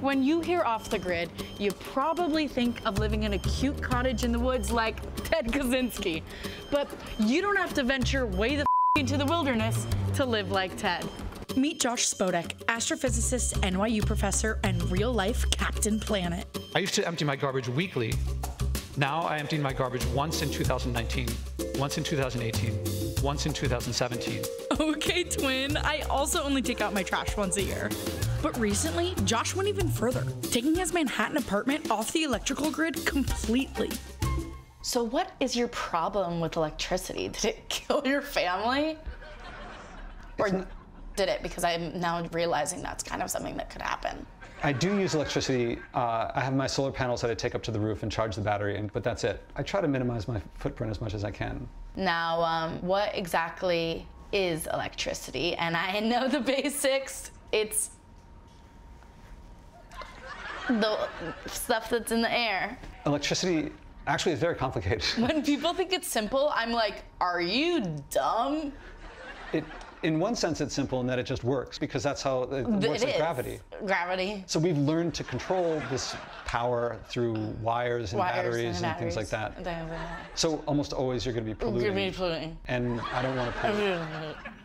When you hear off the grid, you probably think of living in a cute cottage in the woods like Ted Kaczynski. But you don't have to venture way the into the wilderness to live like Ted. Meet Josh Spodek, astrophysicist, NYU professor, and real life Captain Planet. I used to empty my garbage weekly. Now I empty my garbage once in 2019, once in 2018, once in 2017. Okay, twin. I also only take out my trash once a year. But recently, Josh went even further, taking his Manhattan apartment off the electrical grid completely. So, what is your problem with electricity? Did it kill your family? Or did it? Because I'm now realizing that's kind of something that could happen. I do use electricity. Uh, I have my solar panels that I take up to the roof and charge the battery, and, but that's it. I try to minimize my footprint as much as I can. Now, um, what exactly is electricity? And I know the basics. It's the stuff that's in the air. Electricity actually is very complicated. When people think it's simple, I'm like, are you dumb? It, in one sense, it's simple in that it just works because that's how it works it with is. gravity. Gravity. So we've learned to control this power through wires and Wires batteries and, things like that. and things like that. So almost always you're going to be polluting. You're gonna be polluting. And I don't want to pollute.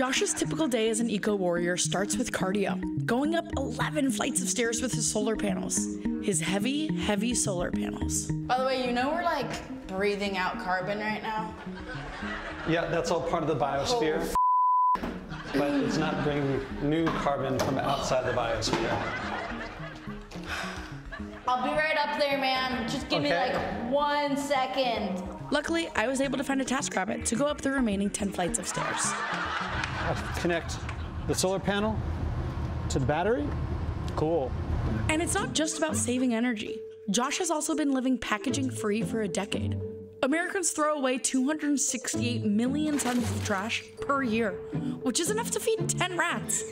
Josh's typical day as an eco warrior starts with cardio, going up 11 flights of stairs with his solar panels. His heavy, heavy solar panels. By the way, you know we're like breathing out carbon right now? Yeah, that's all part of the biosphere. Oh, but it's not bringing new carbon from outside the biosphere. I'll be right up there, man. Just give me like one second. Luckily, I was able to find a TaskRabbit to go up the remaining 10 flights of stairs. Connect the solar panel to the battery. Cool. And it's not just about saving energy. Josh has also been living packaging free for a decade. Americans throw away 268 million tons of trash per year, which is enough to feed 10 rats.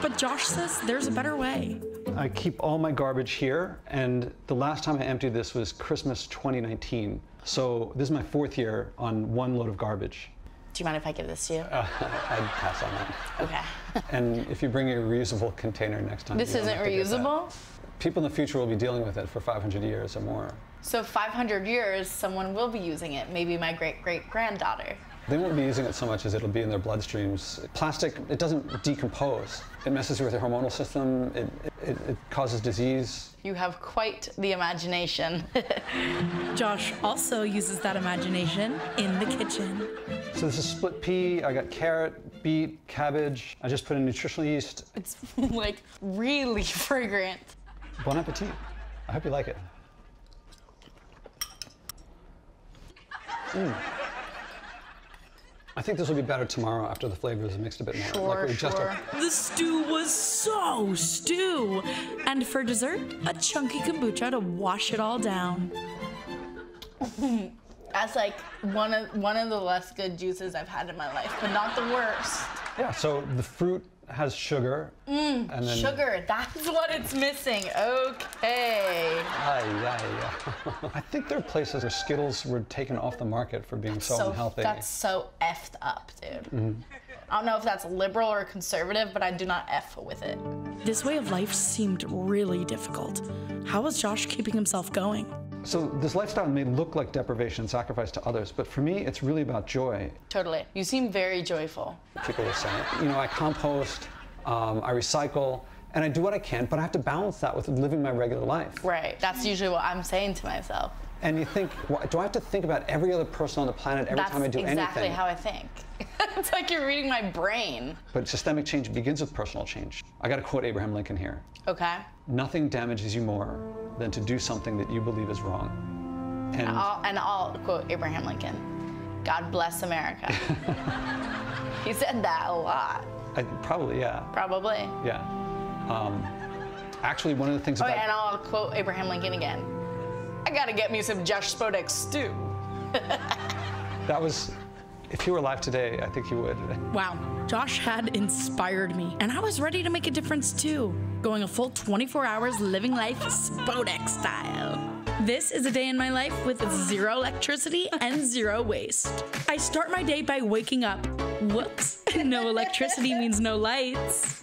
But Josh says there's a better way. I keep all my garbage here, and the last time I emptied this was Christmas 2019. So this is my fourth year on one load of garbage. Do you mind if I give this to you? Uh, I'd pass on that. Okay. And if you bring a reusable container next time, This isn't have to get that. reusable? People in the future will be dealing with it for 500 years or more. So 500 years, someone will be using it. Maybe my great great granddaughter. They won't be using it so much as it'll be in their bloodstreams. Plastic, it doesn't decompose. It messes with your hormonal system. It, it, it causes disease. You have quite the imagination. Josh also uses that imagination in the kitchen. So this is split pea. I got carrot, beet, cabbage. I just put in nutritional yeast. It's like really fragrant. Bon appetit. I hope you like it. Mm. I think this will be better tomorrow after the flavors are mixed a bit more. Sure, like we just sure. The stew was so stew. And for dessert, a chunky kombucha to wash it all down. That's like one of one of the less good juices I've had in my life, but not the worst. Yeah, so the fruit has sugar. and then, Mm, Sugar, that's what it's missing. Okay. Ay, ay, ay. I think there are places where Skittles were taken off the market for being so, unhealthy. That's so effed up, dude. Mhm. I don't know if that's liberal or conservative, but I do not F with it. This way of life seemed really difficult. How was Josh keeping himself going? So this lifestyle may look like deprivation and sacrifice to others, but for me, it's really about joy. Totally. You seem very joyful. People will say, you know, I compost, um, I recycle, and I do what I can, but I have to balance that with living my regular life. Right. That's usually what I'm saying to myself. And you think, why, do I have to think about every other person on the planet every That's time I do exactly anything? Exactly how I think. it's like you're reading my brain. But systemic change begins with personal change. I got to quote Abraham Lincoln here. Okay. Nothing damages you more than to do something that you believe is wrong. And And I'll, and I'll quote Abraham Lincoln God bless America. he said that a lot. I, probably, yeah, Probably. yeah. Um, actually, one of the things Oh, about and I'll quote Abraham Lincoln again. I gotta get me some Josh Spodek stew. that was, if you were alive today, I think you would. Wow, Josh had inspired me, and I was ready to make a difference too, going a full 24 hours living life Spodek style. This is a day in my life with zero electricity and zero waste. I start my day by waking up. Whoops, no electricity means no lights.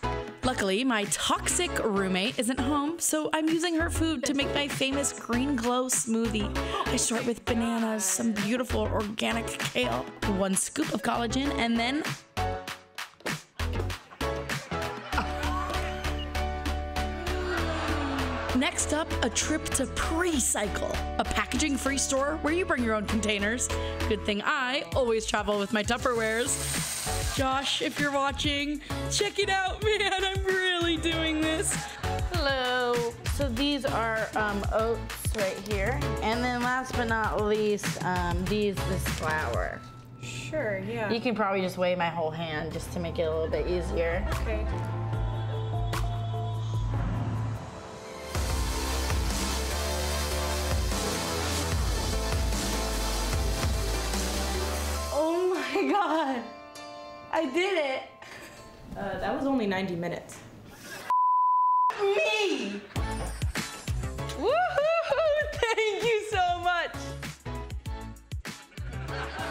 Luckily, my toxic roommate isn't home, so I'm using her food to make my famous green glow smoothie. I start with bananas, some beautiful organic kale, one scoop of collagen, and then Next up, a trip to Pre-Cycle, a packaging free store where you bring your own containers. Good thing I always travel with my Tupperwares. Josh, if you're watching, check it out, man. I'm really doing this. Hello. So these are um, oats right here. And then last but not least, um, these, this flour. Sure, yeah. You can probably just weigh my whole hand just to make it a little bit easier. Okay. Oh my god! I did it! Uh, that was only 90 minutes. Me! Woohoo! Thank you so much!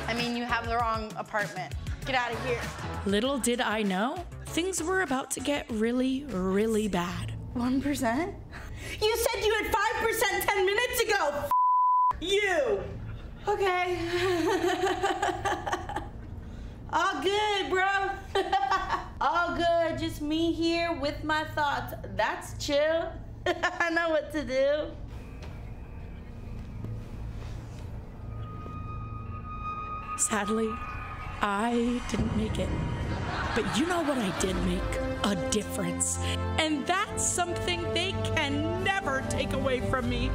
I mean, you have the wrong apartment. Get out of here. Little did I know, things were about to get really, really bad. 1%? You said you had 5% 10 minutes ago! F you! Okay. All good. All good. Me here with my thoughts. That's chill. I know what to do. Sadly, I didn't make it. But you know what I did make? A difference. And that's something they can never take away from me.